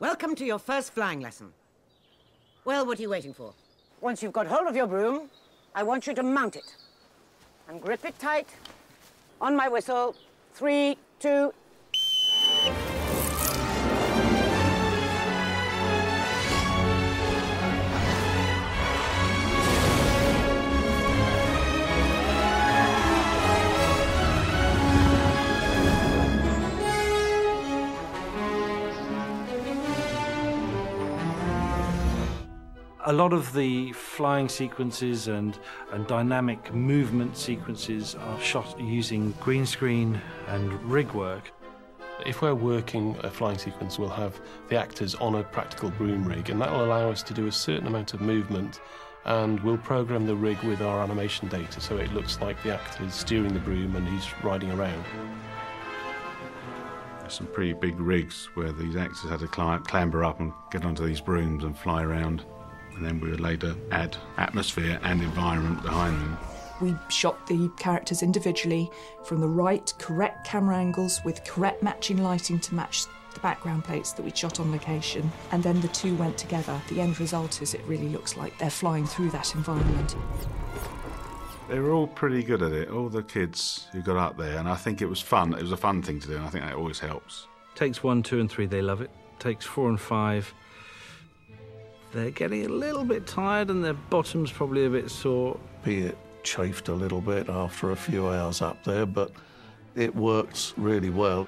Welcome to your first flying lesson. Well, what are you waiting for? Once you've got hold of your broom, I want you to mount it. And grip it tight. On my whistle. Three, two, a lot of the flying sequences and, and dynamic movement sequences are shot using green screen and rig work. If we're working a flying sequence, we'll have the actors on a practical broom rig, and that will allow us to do a certain amount of movement. And we'll program the rig with our animation data so it looks like the actor is steering the broom and he's riding around. There's some pretty big rigs where these actors had to climb, clamber up and get onto these brooms and fly around and then we would later add atmosphere and environment behind them. We shot the characters individually from the right, correct camera angles with correct matching lighting to match the background plates that we shot on location, and then the two went together. The end result is it really looks like they're flying through that environment. They were all pretty good at it, all the kids who got up there, and I think it was fun. It was a fun thing to do, and I think that always helps. Takes one, two, and three, they love it. Takes four and five, they're getting a little bit tired and their bottom's probably a bit sore. Be it chafed a little bit after a few hours up there, but it works really well.